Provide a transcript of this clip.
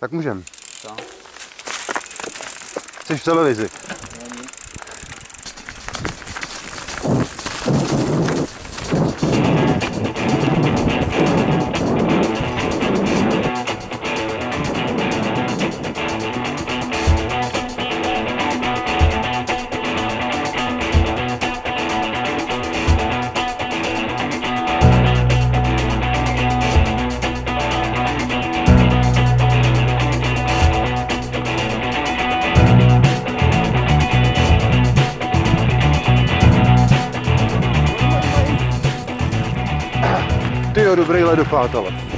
Tak můžem. Co? Jsi v televizi. Jo, dobrý ledopátele.